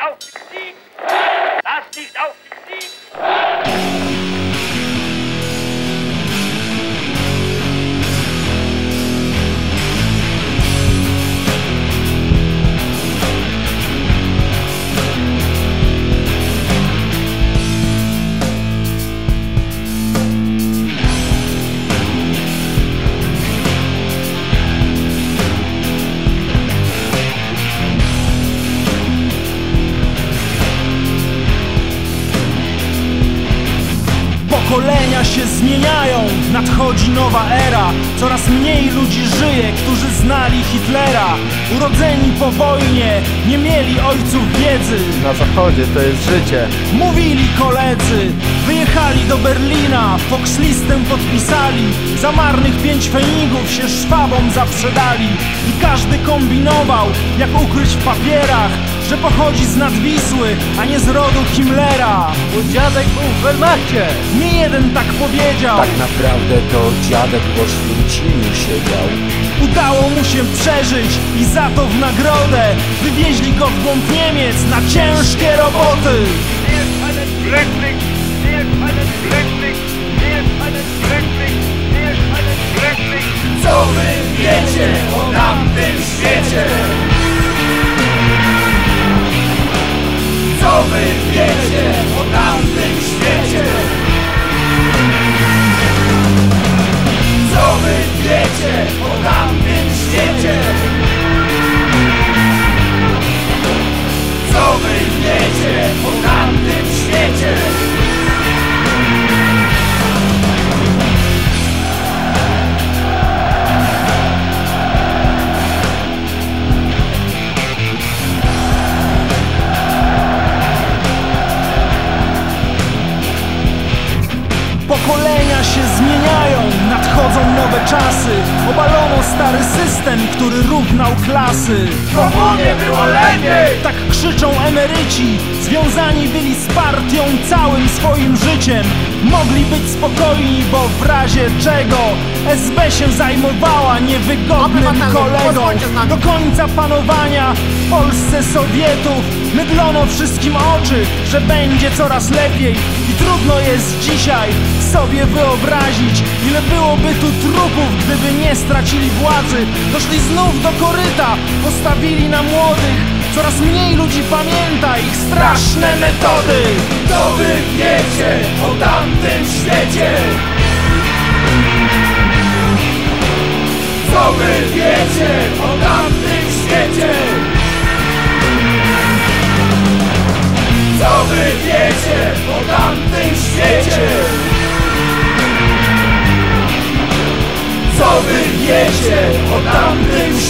nicht auf! Lass nicht auf! Pokolenia się zmieniają, nadchodzi nowa era. Coraz mniej ludzi żyje, którzy znali Hitlera. Urodzeni po wojnie, nie mieli ojców wiedzy. Na zachodzie to jest życie. Mówili koledzy, wyjechali do Berlina. Foxlistem podpisali. Za marnych pięć fenigów się szwabom zaprzedali. I każdy kombinował, jak ukryć w papierach Że pochodzi z Nadwisły, a nie z rodu Himmlera. Mój dziadek był w Wehrmachcie. Nie jeden tak powiedział. Tak naprawdę to dziadek w Oświęcimiu siedział. Udało mu się przeżyć i za to w nagrodę Wywieźli go w głąb Niemiec na ciężkie roboty Się zmieniają, nadchodzą nowe czasy. Obalono stary system, który równał klasy. Komunie było lepiej! Tak krzyczą emeryci, związani byli z partią całym swoim życiem Mogli być spokojni, bo w razie czego SB się zajmowała niewygodnym kolegą Do końca panowania w Polsce Sowietów Mydlono wszystkim oczy, że będzie coraz lepiej. I trudno jest dzisiaj sobie wyobrazić Ile byłoby tu trupów, gdyby nie stracili władzy. Doszli znów do koryta, postawili na młodych Coraz mniej ludzi pamięta ich straszne metody Co wy wiecie o tamtym świecie? Co wy wiecie o tamtym świecie? Co wy wiecie o tamtym świecie? Co wy wiecie o tamtym